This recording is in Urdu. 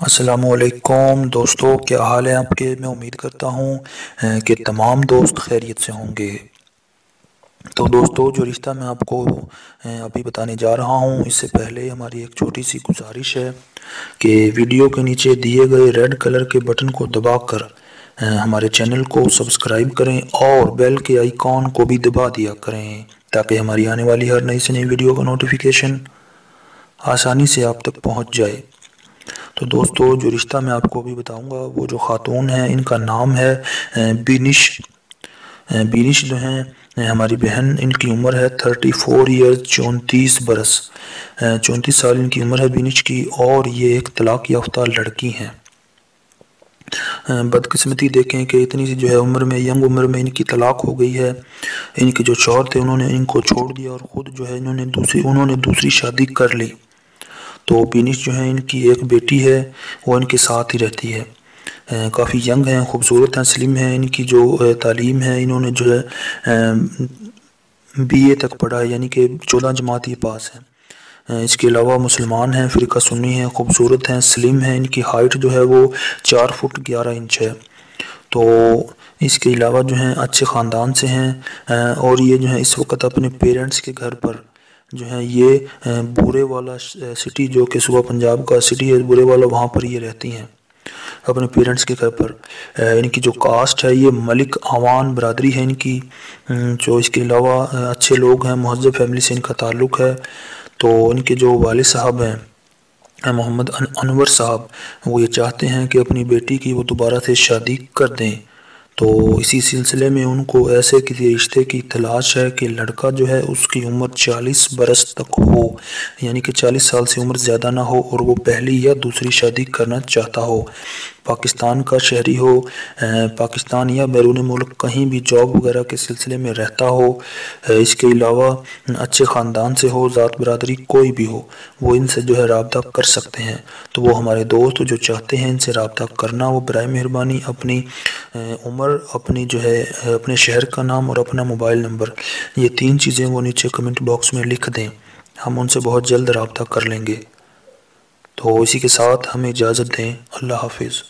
السلام علیکم دوستو، کیا حال ہے آپ کے؟ میں امید کرتا ہوں کہ تمام دوست خیریت سے ہوں گے۔ تو دوستو، جو رشتہ میں آپ کو ابھی بتانے جا رہا ہوں، اس سے پہلے ہماری ایک چھوٹی سی گزارش ہے کہ ویڈیو کے نیچے دیے گئے ریڈ کلر کے بٹن کو دبا کر ہمارے چینل کو سبسکرائب کریں اور بیل کے آئیکن کو بھی دبا دیا کریں، تاکہ ہماری آنے والی ہر نئی سے نئی ویڈیو کا نوٹیفیکیشن آسانی سے آپ تک پہنچ جائے۔ تو دوستو، جو رشتہ میں آپ کو بھی بتاؤں گا، وہ جو خاتون ہیں، ان کا نام ہے بینش۔ بینش جو ہیں ہماری بہن، ان کی عمر ہے تھرٹی فور ایئر چونتیس برس۔ چونتیس سال ان کی عمر ہے بینش کی، اور یہ ایک طلاق یافتہ لڑکی ہیں۔ بدقسمتی دیکھیں کہ اتنی سی جو ہے عمر میں، ینگ عمر میں ان کی طلاق ہو گئی ہے۔ ان کے جو شوہر تھے، انہوں نے ان کو چھوڑ دیا اور خود جو ہے انہوں نے دوسری، انہوں نے دوسری شادی کر لی۔ تو بینش جو ہیں ان کی ایک بیٹی ہے، وہ ان کے ساتھ ہی رہتی ہے۔ کافی ینگ ہیں، خوبصورت ہیں سلم ہیں۔ ان کی جو تعلیم ہے، انہوں نے جو ہے بی اے تک پڑھا ہے یعنی کہ چودہ جماعت یہ پاس ہیں۔ اس کے علاوہ مسلمان ہیں، فرقہ سنی ہیں، خوبصورت ہیں سلم ہیں۔ ان کی ہائٹ جو ہے، وہ چار فٹ گیارہ انچ ہے۔ تو اس کے علاوہ جو ہیں، اچھے خاندان سے ہیں۔ اور یہ جو ہے اس وقت اپنے پیرنٹس کے گھر پر جو ہے یہ بورے والا سٹی جو کہ صبح پنجاب کا سٹی ہے، بورے والا وہاں پر یہ رہتی ہیں اپنے پیرنٹس کے گھر پر۔ ان کی جو کاسٹ ہے، یہ ملک عوان برادری ہے ان کی۔ جو اس کے علاوہ اچھے لوگ ہیں، مہذب فیملی سے ان کا تعلق ہے۔ تو ان کے جو والد صاحب ہیں محمد انور صاحب، وہ یہ چاہتے ہیں کہ اپنی بیٹی کی وہ دوبارہ سے شادی کر دیں۔ تو اسی سلسلے میں ان کو ایسے کسی رشتے کی تلاش ہے کہ لڑکا جو ہے اس کی عمر چالیس برس تک ہو یعنی کہ چالیس سال سے عمر زیادہ نہ ہو اور وہ پہلی یا دوسری شادی کرنا چاہتا ہو۔ پاکستان کا شہری ہو پاکستان یا بیرون ملک کہیں بھی جاب وغیرہ کے سلسلے میں رہتا ہو اس کے علاوہ اچھے خاندان سے ہو، ذات برادری کوئی بھی ہو، وہ ان سے جو ہے رابطہ کر سکتے ہیں۔ تو وہ ہمارے دوست جو چاہتے ہیں ان سے رابطہ کرنا، وہ برائے مہربانی اپنی عمر، اپنی جو ہے اپنے شہر کا نام اور اپنا موبائل نمبر، یہ تین چیزیں وہ نیچے کمنٹ باکس میں لکھ دیں۔ ہم ان سے بہت جلد رابطہ کر لیں گے۔ تو اسی کے ساتھ ہمیں اجازت دیں۔ اللہ حافظ۔